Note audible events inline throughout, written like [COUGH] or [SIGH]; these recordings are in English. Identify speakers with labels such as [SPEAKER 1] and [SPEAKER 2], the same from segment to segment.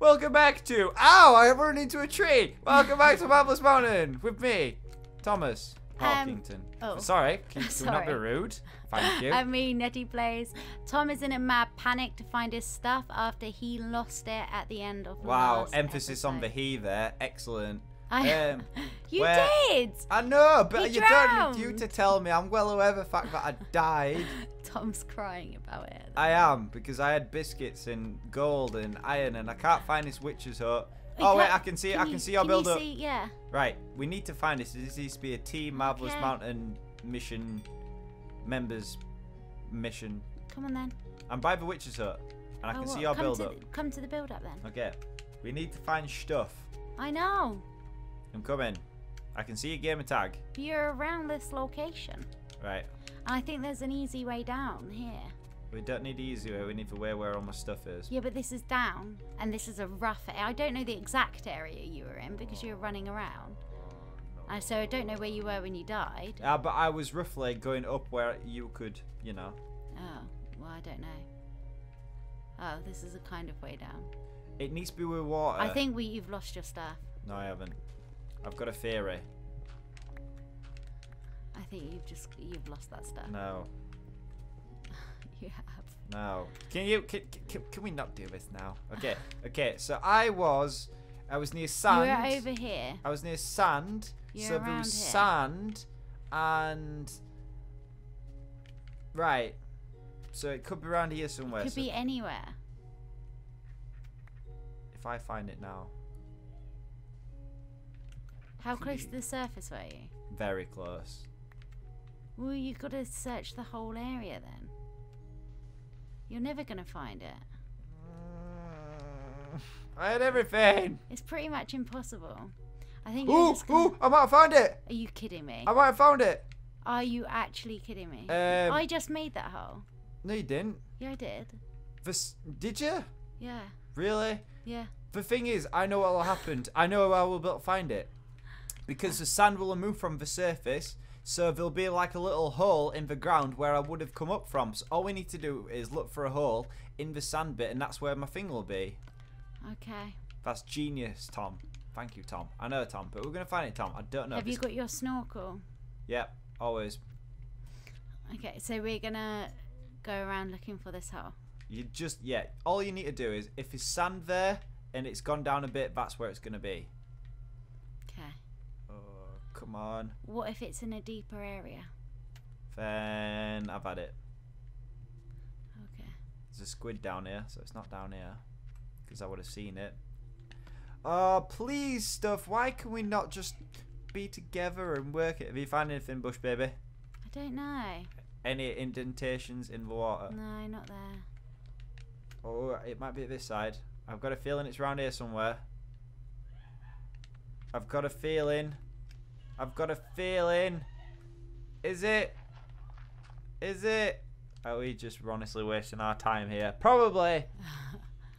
[SPEAKER 1] Welcome back to. Ow! I have run into a tree. Welcome back to [LAUGHS] Marvellous Mountain with me, Thomas Parkington.
[SPEAKER 2] oh.
[SPEAKER 1] Sorry, can, can [LAUGHS] we not be rude? Thank you. [LAUGHS]
[SPEAKER 2] I mean, Netty plays. Tom is in a mad panic to find his stuff after he lost it at the end of
[SPEAKER 1] wow, emphasis on the he there. Excellent.
[SPEAKER 2] I,
[SPEAKER 1] Um,
[SPEAKER 2] you
[SPEAKER 1] where-
[SPEAKER 2] did.
[SPEAKER 1] I know, but
[SPEAKER 2] He
[SPEAKER 1] you don't need you to tell me. I'm well aware of the fact that I died.
[SPEAKER 2] Tom's crying about it.
[SPEAKER 1] I am because I had biscuits and gold and iron, and I can't find this witch's hut.
[SPEAKER 2] You
[SPEAKER 1] Oh wait, I can see it. I
[SPEAKER 2] you-
[SPEAKER 1] can see your
[SPEAKER 2] can
[SPEAKER 1] build
[SPEAKER 2] you
[SPEAKER 1] up.
[SPEAKER 2] see- yeah.
[SPEAKER 1] Right, we need to find this. This needs to be a Team Marvellous
[SPEAKER 2] Okay.
[SPEAKER 1] Mountain mission members mission.
[SPEAKER 2] Come on then.
[SPEAKER 1] I'm by the witch's hut, and I
[SPEAKER 2] Oh,
[SPEAKER 1] can
[SPEAKER 2] what?
[SPEAKER 1] see your
[SPEAKER 2] come
[SPEAKER 1] build up.
[SPEAKER 2] The, come to the build up then.
[SPEAKER 1] Okay, we need to find stuff.
[SPEAKER 2] I know.
[SPEAKER 1] I'm coming. I can see your gamer tag.
[SPEAKER 2] You're around this location.
[SPEAKER 1] Right,
[SPEAKER 2] I think there's an easy way down here.
[SPEAKER 1] we don't need the easy way. We need the way where all my stuff is.
[SPEAKER 2] Yeah, but this is down, and this is a rough area. I don't know the exact area you were in because you were running around. And so I don't know where you were when you died.
[SPEAKER 1] Ah, but I was roughly going up where you could, you know.
[SPEAKER 2] Oh, well, I don't know. Oh, this is a kind of way down.
[SPEAKER 1] It needs to be with water.
[SPEAKER 2] I think we you've lost your stuff.
[SPEAKER 1] No, I haven't. I've got a theory.
[SPEAKER 2] I think you've just you've lost that stuff.
[SPEAKER 1] No, [LAUGHS]
[SPEAKER 2] You have.
[SPEAKER 1] no. Can you? Can, can, can we not do this now? Okay, [SIGHS] okay. So I was, I was near sand.
[SPEAKER 2] You were over here.
[SPEAKER 1] I was near sand.
[SPEAKER 2] You're
[SPEAKER 1] so there
[SPEAKER 2] around
[SPEAKER 1] was
[SPEAKER 2] here.
[SPEAKER 1] sand and right. So it could be around here somewhere.
[SPEAKER 2] It Could
[SPEAKER 1] so
[SPEAKER 2] be anywhere.
[SPEAKER 1] if I find it now,
[SPEAKER 2] How close to the surface were you?
[SPEAKER 1] very close.
[SPEAKER 2] Well, you've got to search the whole area then. You're never gonna find it. [SIGHS]
[SPEAKER 1] I had everything.
[SPEAKER 2] It's pretty much impossible. I think
[SPEAKER 1] Ooh,
[SPEAKER 2] gonna...
[SPEAKER 1] ooh! I might have found it.
[SPEAKER 2] Are you kidding me?
[SPEAKER 1] I might have found it.
[SPEAKER 2] Are you actually kidding me?
[SPEAKER 1] Um,
[SPEAKER 2] I just made that hole.
[SPEAKER 1] No, you didn't.
[SPEAKER 2] Yeah, I did.
[SPEAKER 1] This, did you?
[SPEAKER 2] Yeah,
[SPEAKER 1] Really?
[SPEAKER 2] yeah.
[SPEAKER 1] The thing is, I know what will happen. I know how we'll be find it. Because the sand will moved from the surface, so there'll be like a little hole in the ground where I would have come up from. So all we need to do is look for a hole in the sand bit, and that's where my thing will be.
[SPEAKER 2] Okay.
[SPEAKER 1] That's genius, Tom. Thank you, Tom. I know, Tom, but we're gonna find it, Tom. I don't know.
[SPEAKER 2] Have you got your snorkel?
[SPEAKER 1] Yep, always.
[SPEAKER 2] Okay, so we're gonna go around looking for this hole.
[SPEAKER 1] You just yeah. All you need to do is if there's sand there and it's gone down a bit, that's where it's gonna be. Come on.
[SPEAKER 2] What if it's in a deeper area?
[SPEAKER 1] Then I've had it.
[SPEAKER 2] Okay.
[SPEAKER 1] There's a squid down here, so it's not down here. Because I would have seen it. Oh, please, stuff. Why can we not just be together and work it? Have you found anything, Bush Baby?
[SPEAKER 2] I don't know.
[SPEAKER 1] Any indentations in the water?
[SPEAKER 2] No, not there.
[SPEAKER 1] Oh, it might be this side. I've got a feeling it's around here somewhere. I've got a feeling. I've got a feeling. Is it? Is it? Are we just honestly wasting our time here? Probably.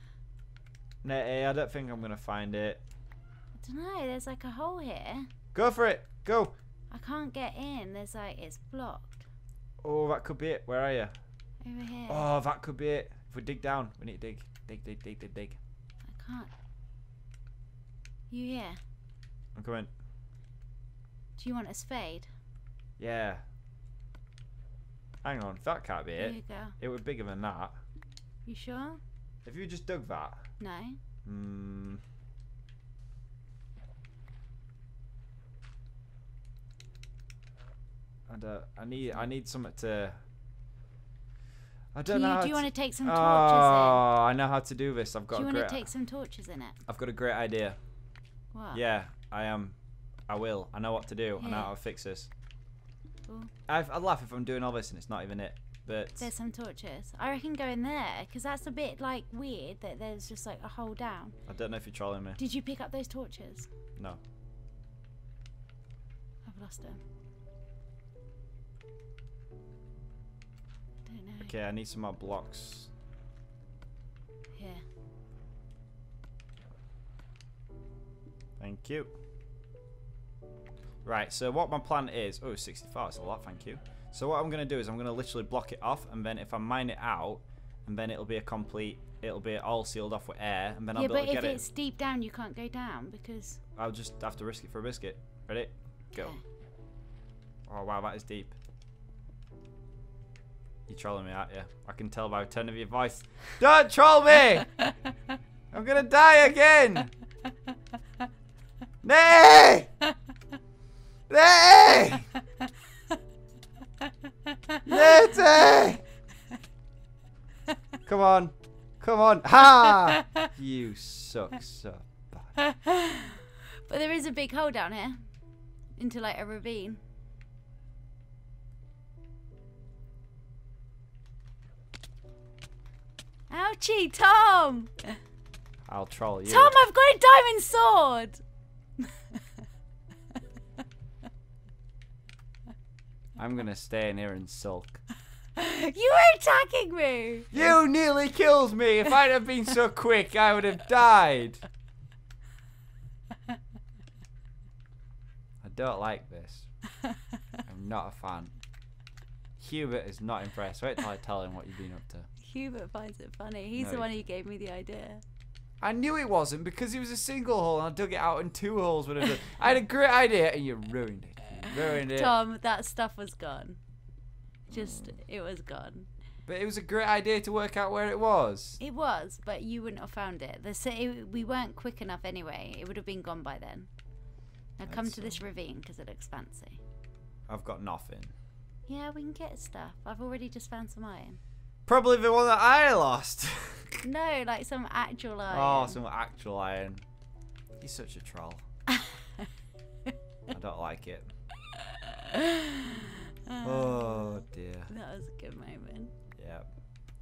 [SPEAKER 1] [LAUGHS] Netty, I don't think I'm gonna find it.
[SPEAKER 2] I don't know. There's like a hole here.
[SPEAKER 1] Go for it. Go.
[SPEAKER 2] I can't get in. There's like it's blocked
[SPEAKER 1] Oh, that could be it. Where are you?
[SPEAKER 2] over here.
[SPEAKER 1] Oh, that could be it. If we dig down, we need to dig. Dig, dig, dig, dig, dig.
[SPEAKER 2] I can't. You here?
[SPEAKER 1] I'm coming.
[SPEAKER 2] Do you want a spade?
[SPEAKER 1] Yeah. Hang on, that can't be it.
[SPEAKER 2] you go.
[SPEAKER 1] It was bigger than that.
[SPEAKER 2] You sure?
[SPEAKER 1] If you just dug that,
[SPEAKER 2] No.
[SPEAKER 1] hmm. I don't. I need. I need something to. I don't
[SPEAKER 2] Do
[SPEAKER 1] know.
[SPEAKER 2] you,
[SPEAKER 1] how
[SPEAKER 2] do you want to take some torches?
[SPEAKER 1] Oh,
[SPEAKER 2] torches
[SPEAKER 1] I know how to do this. I've
[SPEAKER 2] in?
[SPEAKER 1] got
[SPEAKER 2] Do you
[SPEAKER 1] a
[SPEAKER 2] want
[SPEAKER 1] great.
[SPEAKER 2] to take some torches in it?
[SPEAKER 1] I've got a great idea.
[SPEAKER 2] What?
[SPEAKER 1] Yeah, I am. I will. I know what to do. I know how to fix this.
[SPEAKER 2] Cool.
[SPEAKER 1] I I laugh if I'm doing all this and it's not even it. But
[SPEAKER 2] There's some torches. I reckon go in there because that's a bit like weird that there's just like a hole down.
[SPEAKER 1] I don't know if you're trolling me.
[SPEAKER 2] Did you pick up those torches?
[SPEAKER 1] No.
[SPEAKER 2] I've lost them. Don't know.
[SPEAKER 1] Okay, I need some more blocks.
[SPEAKER 2] Here.
[SPEAKER 1] Thank you. Right, so what my plan is... Oh, 64, that's a lot, thank you. So what I'm going to do is I'm going to literally block it off, and then if I mine it out, and then it'll be a complete. It'll be all sealed off with air, and then I'll be able to get it.
[SPEAKER 2] Yeah, but if it's deep down, you can't go down because.
[SPEAKER 1] I'll just have to risk it for a biscuit. Ready? Go. Oh wow, that is deep. You're trolling me, aren't you? I can tell by the tone of your voice. [LAUGHS] Don't troll me! I'm gonna die again! [LAUGHS] Nay! Nay! Netty! Come on. Come on. Ha! You suck so bad.
[SPEAKER 2] But there is a big hole down here into like a ravine. Ouchie, Tom!
[SPEAKER 1] I'll troll you.
[SPEAKER 2] Tom, I've got a diamond sword!
[SPEAKER 1] I'm gonna stay in here and sulk. [LAUGHS]
[SPEAKER 2] You were attacking me!
[SPEAKER 1] You nearly killed me. If I'd have been so quick, I would have died. I don't like this. I'm not a fan. Hubert is not impressed. Wait till I tell him what you've been up to.
[SPEAKER 2] Hubert finds it funny. He's
[SPEAKER 1] No,
[SPEAKER 2] the one who gave me the idea.
[SPEAKER 1] I knew it wasn't because it was a single hole and I dug it out in two holes. I had a great idea and you ruined it. Ruined it.
[SPEAKER 2] Tom, that stuff was gone. Just, hmm. it was gone.
[SPEAKER 1] But it was a great idea to work out where it was.
[SPEAKER 2] It was, but you wouldn't have found it. The it, we weren't quick enough anyway. It would have been gone by then. Now come
[SPEAKER 1] That's
[SPEAKER 2] to this ravine because it looks fancy.
[SPEAKER 1] I've got nothing.
[SPEAKER 2] Yeah, we can get stuff. I've already just found some iron.
[SPEAKER 1] Probably the one that I lost. [LAUGHS]
[SPEAKER 2] No, like some actual oh, iron.
[SPEAKER 1] Oh, some actual iron. He's such a troll. [LAUGHS] I don't like it. Oh dear.
[SPEAKER 2] That was a good moment.
[SPEAKER 1] Yeah.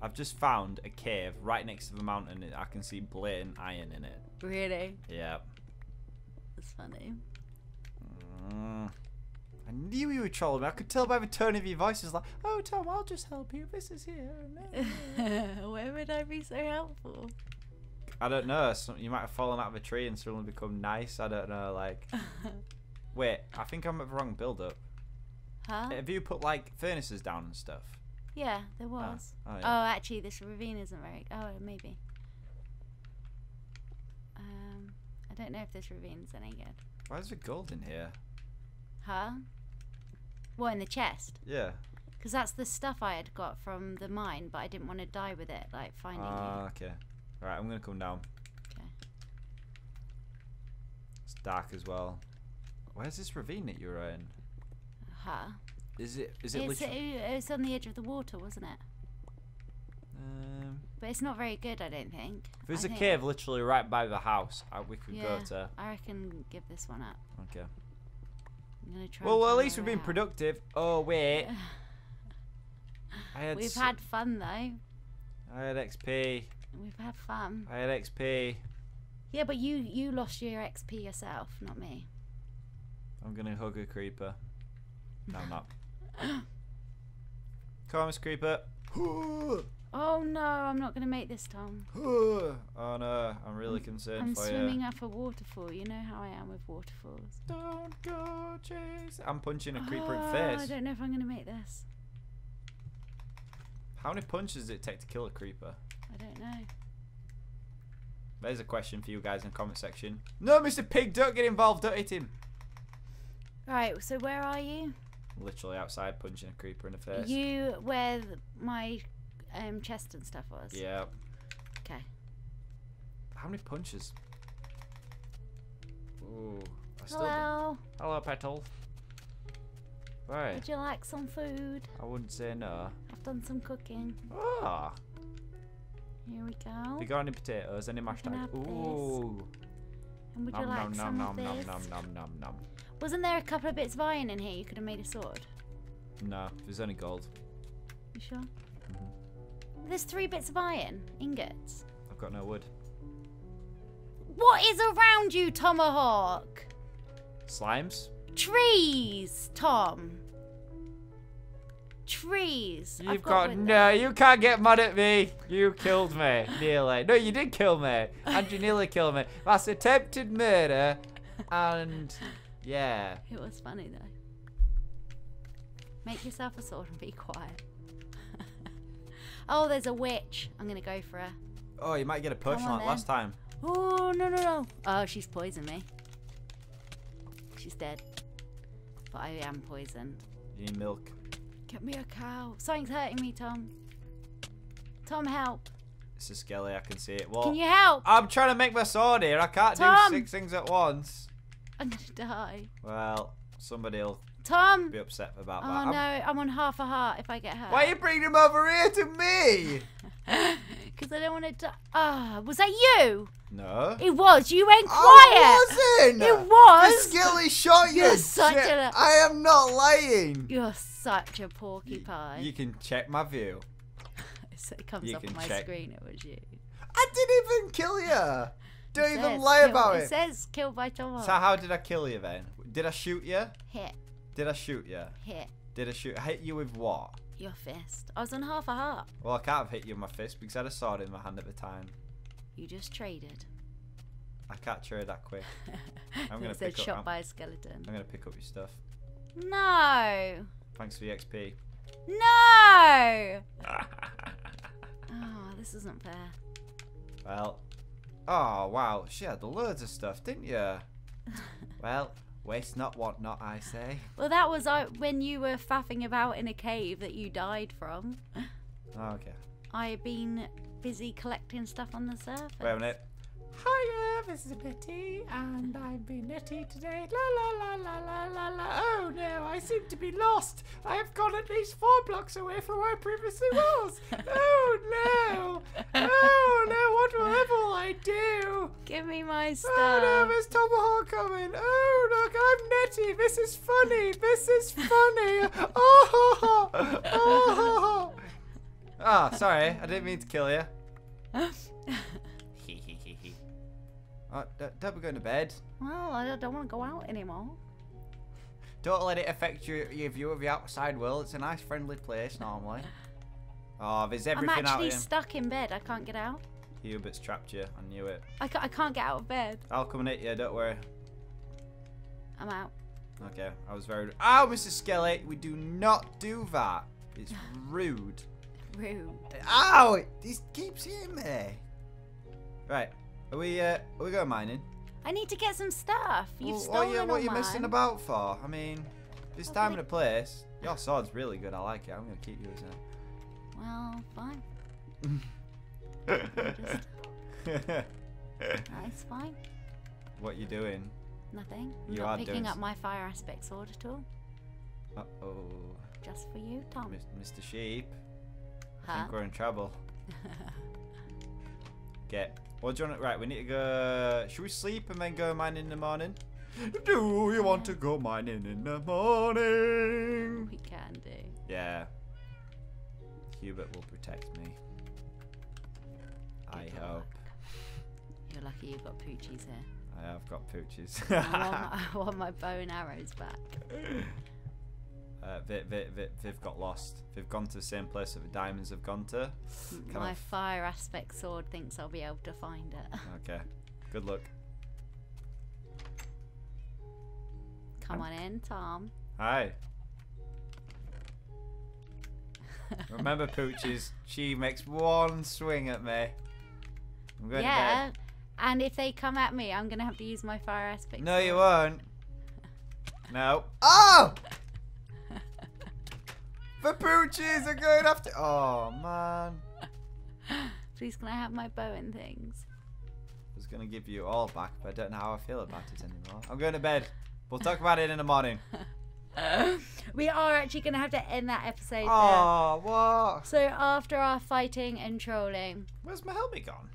[SPEAKER 1] I've just found a cave right next to the mountain. and I can see blatant iron in it.
[SPEAKER 2] Really?
[SPEAKER 1] Yeah.
[SPEAKER 2] That's funny.
[SPEAKER 1] Mm. I knew you were trolling me. I could tell by the tone of your voice. It's like, oh, Tom, I'll just help you. This is here.
[SPEAKER 2] Where [LAUGHS] would I be so helpful?
[SPEAKER 1] I don't know. Some, you might have fallen out of a tree and suddenly become nice. I don't know. Like, [LAUGHS] wait, I think I'm at the wrong build up.
[SPEAKER 2] Huh?
[SPEAKER 1] Have you put like furnaces down and stuff?
[SPEAKER 2] Yeah, there was.
[SPEAKER 1] oh,
[SPEAKER 2] Oh,
[SPEAKER 1] yeah.
[SPEAKER 2] actually, this ravine isn't very. Oh, maybe. Um, I don't know if this ravine's any good.
[SPEAKER 1] Why is there gold in here?
[SPEAKER 2] Huh? What in the chest?
[SPEAKER 1] Yeah.
[SPEAKER 2] Because that's the stuff I had got from the mine, but I didn't want to die with it, like finding
[SPEAKER 1] Ah, okay. Alright, I'm gonna come down.
[SPEAKER 2] Okay.
[SPEAKER 1] It's dark as well. Where's this ravine that you're in?
[SPEAKER 2] Huh?
[SPEAKER 1] Is it is it
[SPEAKER 2] It's,
[SPEAKER 1] literally
[SPEAKER 2] it, it's on the edge of the water, wasn't it?
[SPEAKER 1] um,
[SPEAKER 2] But it's not very good, I don't think.
[SPEAKER 1] if there's
[SPEAKER 2] I
[SPEAKER 1] a cave literally right by the house, we could go to
[SPEAKER 2] I reckon give this one up.
[SPEAKER 1] Okay.
[SPEAKER 2] I'm gonna try.
[SPEAKER 1] Well, at least we've been
[SPEAKER 2] out.
[SPEAKER 1] productive. Oh wait. [LAUGHS] I had
[SPEAKER 2] We've had fun though.
[SPEAKER 1] I had XP.
[SPEAKER 2] We've had fun.
[SPEAKER 1] I had XP.
[SPEAKER 2] Yeah, but you you lost your XP yourself, not me.
[SPEAKER 1] I'm gonna hug a creeper. No, I'm not. Come on, Creeper.
[SPEAKER 2] Oh no, I'm not gonna make this, Tom. [GASPS]
[SPEAKER 1] oh no, I'm really concerned
[SPEAKER 2] I'm
[SPEAKER 1] for
[SPEAKER 2] swimming up a waterfall. You know how I am with waterfalls.
[SPEAKER 1] Don't go chase. I'm punching a [GASPS] creeper in
[SPEAKER 2] Oh,
[SPEAKER 1] the
[SPEAKER 2] I don't know if I'm gonna make this.
[SPEAKER 1] How many punches does it take to kill a creeper?
[SPEAKER 2] I don't know.
[SPEAKER 1] There's a question for you guys in the comment section. No, Mr. Pig, don't get involved. Don't hit him.
[SPEAKER 2] Right, so where are you?
[SPEAKER 1] Literally outside punching a creeper in the face.
[SPEAKER 2] You where th- my um, chest and stuff was.
[SPEAKER 1] Yeah.
[SPEAKER 2] Okay.
[SPEAKER 1] How many punches? Ooh. I still don't-
[SPEAKER 2] Hello.
[SPEAKER 1] Hello, Petal. Right.
[SPEAKER 2] Would you like some food?
[SPEAKER 1] I wouldn't say no.
[SPEAKER 2] I've done some cooking.
[SPEAKER 1] Ah.
[SPEAKER 2] Here we go.
[SPEAKER 1] you got any potatoes? Any mashed
[SPEAKER 2] can this.
[SPEAKER 1] Ooh.
[SPEAKER 2] And would you
[SPEAKER 1] Nom
[SPEAKER 2] like
[SPEAKER 1] nom
[SPEAKER 2] some
[SPEAKER 1] nom
[SPEAKER 2] of
[SPEAKER 1] nom
[SPEAKER 2] this?
[SPEAKER 1] nom nom nom nom.
[SPEAKER 2] Wasn't there a couple of bits of iron in here? You could have made a sword.
[SPEAKER 1] No, there's only gold.
[SPEAKER 2] You sure?
[SPEAKER 1] Mm-hmm.
[SPEAKER 2] There's three bits of iron ingots.
[SPEAKER 1] I've got no wood.
[SPEAKER 2] What is around you, Tomahawk?
[SPEAKER 1] Slimes?
[SPEAKER 2] Trees, Tom. Trees. I've
[SPEAKER 1] You've got,
[SPEAKER 2] wood
[SPEAKER 1] no. You can't get mad at me. You killed me, [LAUGHS] nearly. No, you did kill me, and you nearly killed me. That's attempted murder, and yeah.
[SPEAKER 2] It was funny though. Make yourself a sword and be quiet. [LAUGHS] oh, there's a witch. I'm gonna go for her.
[SPEAKER 1] Oh, you might get a potion
[SPEAKER 2] on
[SPEAKER 1] like last time.
[SPEAKER 2] Oh no no no! Oh, she's poisoned me. She's dead. But I am poisoned.
[SPEAKER 1] You need milk.
[SPEAKER 2] Get me a cow. Something's hurting me, Tom. Tom, help.
[SPEAKER 1] It's a skelly, I can see it. What?
[SPEAKER 2] Can you help?
[SPEAKER 1] I'm trying to make my sword here. I can't
[SPEAKER 2] Tom!
[SPEAKER 1] do six things at once.
[SPEAKER 2] I'm gonna die.
[SPEAKER 1] Well, somebody'll
[SPEAKER 2] Tom!
[SPEAKER 1] be upset about
[SPEAKER 2] Oh
[SPEAKER 1] that.
[SPEAKER 2] no,
[SPEAKER 1] I'm-
[SPEAKER 2] on half a heart if I get hurt.
[SPEAKER 1] Why are you bringing him over here to me? [LAUGHS]
[SPEAKER 2] Because I don't want to die. Ah, was that you?
[SPEAKER 1] No.
[SPEAKER 2] It was. You went quiet.
[SPEAKER 1] I wasn't.
[SPEAKER 2] It was.
[SPEAKER 1] The skilly shot you.
[SPEAKER 2] You're such
[SPEAKER 1] shit.
[SPEAKER 2] a-
[SPEAKER 1] I am not lying.
[SPEAKER 2] You're such a porcupine.
[SPEAKER 1] You can check my view. [LAUGHS]
[SPEAKER 2] So it comes
[SPEAKER 1] you
[SPEAKER 2] up on my
[SPEAKER 1] check.
[SPEAKER 2] screen. It was you.
[SPEAKER 1] I didn't even kill you. Don't
[SPEAKER 2] It
[SPEAKER 1] even
[SPEAKER 2] says
[SPEAKER 1] lie
[SPEAKER 2] kill-
[SPEAKER 1] about
[SPEAKER 2] It
[SPEAKER 1] it.
[SPEAKER 2] says killed by Tom.
[SPEAKER 1] So how did I kill you then? Did I shoot you?
[SPEAKER 2] Hit,
[SPEAKER 1] Did I shoot you?
[SPEAKER 2] hit
[SPEAKER 1] Did I shoot? Hit you with what?
[SPEAKER 2] your fist. I was on half a heart.
[SPEAKER 1] Well, I can't have hit you with my fist because I had a sword in my hand at the time.
[SPEAKER 2] You just traded.
[SPEAKER 1] I can't trade that quick. [LAUGHS] I'm gonna pick up-
[SPEAKER 2] shot by a skeleton.
[SPEAKER 1] I'm gonna pick up your stuff.
[SPEAKER 2] No.
[SPEAKER 1] Thanks for the XP.
[SPEAKER 2] No. Oh, [LAUGHS] this isn't fair.
[SPEAKER 1] well, oh wow, she had loads of stuff, didn't you? [LAUGHS] well, waste not, want not, I say.
[SPEAKER 2] Well, that was uh, when you were faffing about in a cave that you died from.
[SPEAKER 1] Okay.
[SPEAKER 2] I've been busy collecting stuff on the surface.
[SPEAKER 1] Wait a minute. Hiya, this is Betty, and I've been nitty today. La la la la la la la. Oh no, I seem to be lost. I have gone at least four blocks away from where I previously was. [LAUGHS] oh no! Oh no! What will I do?
[SPEAKER 2] My.
[SPEAKER 1] Oh no, there's Tomahawk coming. Oh look, I'm Netty. This is funny. This is funny. [LAUGHS] [LAUGHS] Oh, oh. Ah, sorry. I didn't mean to kill you. Hee hee hee hee. Oh, don't, be going to bed.
[SPEAKER 2] well, I don't want to go out anymore.
[SPEAKER 1] Don't let it affect your, your view of the outside world. It's a nice, friendly place normally. [SIGHS] Oh, there's everything. I'm out
[SPEAKER 2] actually stuck in bed. I can't get out.
[SPEAKER 1] Hubert's trapped you. I knew it.
[SPEAKER 2] I, ca- I can't get out of bed.
[SPEAKER 1] I'll come and hit you. Don't worry.
[SPEAKER 2] I'm out.
[SPEAKER 1] Okay, I was very. Oh, Mr. Skelly, we do not do that. It's [LAUGHS] rude.
[SPEAKER 2] Rude.
[SPEAKER 1] Ow! He keeps hitting me. Right, are we? Uh, are we going mining?
[SPEAKER 2] I need to get some stuff. You've
[SPEAKER 1] Well,
[SPEAKER 2] stolen
[SPEAKER 1] what are you, what are you messing about for? I mean, this
[SPEAKER 2] Okay.
[SPEAKER 1] time and a place. Your sword's really good. I like it. I'm gonna keep using it.
[SPEAKER 2] Well, fine. [LAUGHS] That's [LAUGHS] fine.
[SPEAKER 1] what you doing?
[SPEAKER 2] Nothing. I'm
[SPEAKER 1] You
[SPEAKER 2] not
[SPEAKER 1] are
[SPEAKER 2] picking up my fire aspect sword at all.
[SPEAKER 1] Uh oh,
[SPEAKER 2] Just for you, Tom.
[SPEAKER 1] Mr. Sheep. I think we're in trouble. [LAUGHS] Get. What do you want? To, right, we need to go. Should we sleep and then go mining in the morning? Do you want to go mining in the morning?
[SPEAKER 2] we can do.
[SPEAKER 1] Yeah. Hubert will protect me. I
[SPEAKER 2] Good
[SPEAKER 1] hope.
[SPEAKER 2] You're lucky you've got poochies here.
[SPEAKER 1] I have got pooches.
[SPEAKER 2] I, want [LAUGHS] my, I want my bow and arrows back.
[SPEAKER 1] uh, they, they, they, they've got lost. They've gone to the same place that the diamonds have gone to. Kind
[SPEAKER 2] my
[SPEAKER 1] of-
[SPEAKER 2] fire aspect sword thinks I'll be able to find it. [LAUGHS]
[SPEAKER 1] Okay. Good luck.
[SPEAKER 2] Come on in, Tom.
[SPEAKER 1] Hi. Remember, Pooches, she makes one swing at me. I'm going to
[SPEAKER 2] yeah.
[SPEAKER 1] bed.
[SPEAKER 2] And if they come at me, I'm gonna have to use my fire aspect.
[SPEAKER 1] No, you won't. [LAUGHS] No. Oh! the Pooches are going after. Oh, man.
[SPEAKER 2] Please, can I have my bow and things?
[SPEAKER 1] I was going to give you all back, but I don't know how I feel about it anymore. I'm going to bed. We'll talk about it in the morning. [LAUGHS]
[SPEAKER 2] we are actually gonna have to end that episode there.
[SPEAKER 1] Oh, what?
[SPEAKER 2] So after our fighting and trolling,
[SPEAKER 1] Where's my helmet gone?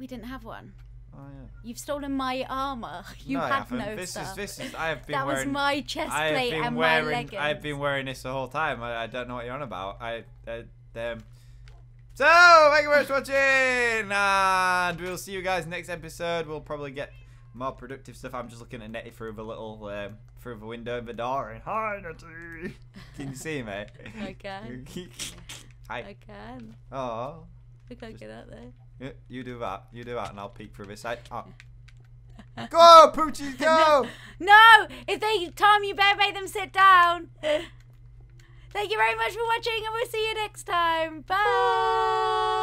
[SPEAKER 2] We didn't have one.
[SPEAKER 1] Oh, yeah.
[SPEAKER 2] You've stolen my armor. [LAUGHS] You
[SPEAKER 1] no,
[SPEAKER 2] had
[SPEAKER 1] haven't.
[SPEAKER 2] no
[SPEAKER 1] this
[SPEAKER 2] stuff.
[SPEAKER 1] is this is. I have been
[SPEAKER 2] that was
[SPEAKER 1] wearing.
[SPEAKER 2] my chest
[SPEAKER 1] have
[SPEAKER 2] plate and my leggings.
[SPEAKER 1] I've been wearing this the whole time. I, I don't know what you're on about. I. I um. So thank you very much for watching, and we'll see you guys next episode. We'll probably get more productive stuff. I'm just looking at Netty through the little um, through the window in the door. And, Hi, Netty. [LAUGHS] Can you see me?
[SPEAKER 2] I can. [LAUGHS]
[SPEAKER 1] Hi.
[SPEAKER 2] I can.
[SPEAKER 1] Oh.
[SPEAKER 2] I can't get out there.
[SPEAKER 1] Yeah, you do that. You do that, and I'll peek through this side. Oh. Ah. [LAUGHS] Go, Poochie, go!
[SPEAKER 2] No! If they Tom, you better make them sit down. [LAUGHS] Thank you very much for watching, and we'll see you next time. Bye.